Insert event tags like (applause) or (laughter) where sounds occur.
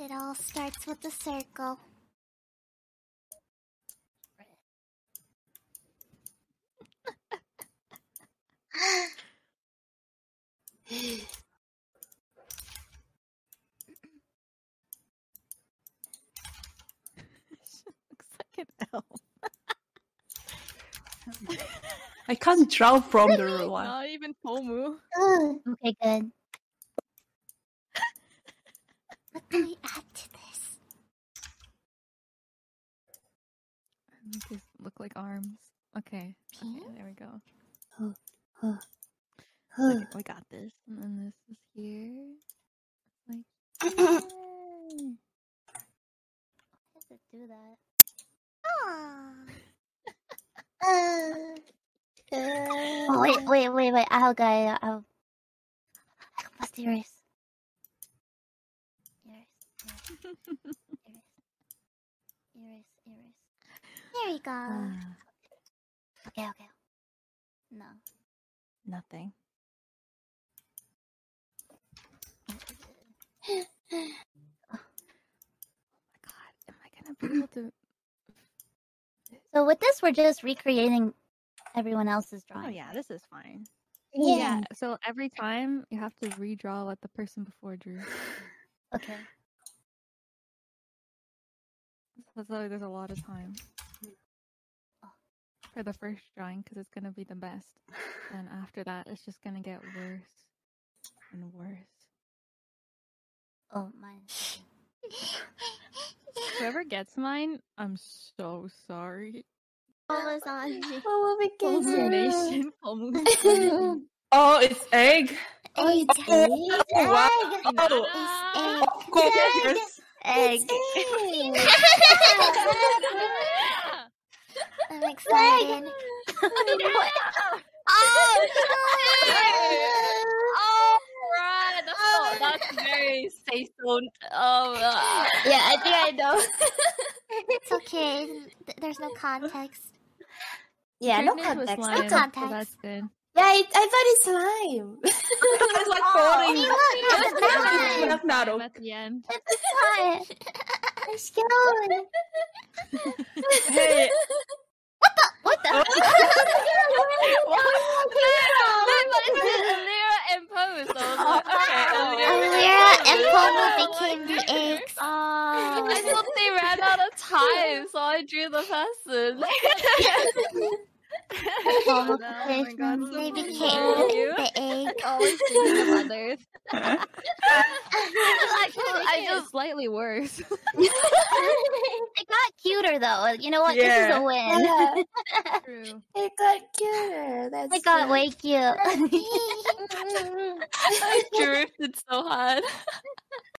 It all starts with a circle. Looks like an L. I can't draw from the ruler. Not even Pomu. Okay, good. What can we add to this? Make these look like arms. Okay. Okay, there we go. Huh. Okay, we oh, got this. And then this is here. Like, yay. How does it do that? Aww. Oh, wait, wait, wait, wait. I'll go. I'll. What's the erase? Erase, erase, erase, erase. There we go. Ah, Okay, okay. No. nothing. (gasps) Oh my god, am I gonna be able to? (clears throat) So with this, we're just recreating everyone else's drawing. Oh drawing. yeah, this is fine. Yeah. So every time you have to redraw what the person before drew. Okay. So there's a lot of time for the first drawing because it's gonna be the best. And after that, it's just gonna get worse and worse. Oh, mine. (laughs) Whoever gets mine, I'm so sorry. What was on you? Nation, Pomu. Oh, it's egg. Oh, it's Oh, egg. wow. Egg. Of course. Egg. (laughs) (laughs) I'm excited. (laughs) Oh, oh, right. That's, so, that's very say so. Oh, uh, Yeah, I think I know. it's okay. Th- There's no context. Yeah, no Goodness was context. slime, No so context. that's good. Yeah, I, I thought it's slime. (laughs) (laughs) It's like See, falling. look, that's a That's nine. not At the end. It's Let's go. Hey, The? Lyra and Pose. So like, okay, Elira and Pomu became the eggs. I thought they ran out of time, so I drew the person. Pomu Oh my God, they became the egg. Always the mothers. I I just slightly worse. It got cuter though. You know what? This is a win. Yeah, (laughs) True. it got cuter. That's it got good. way cute. (laughs) (laughs) I drifted so hard.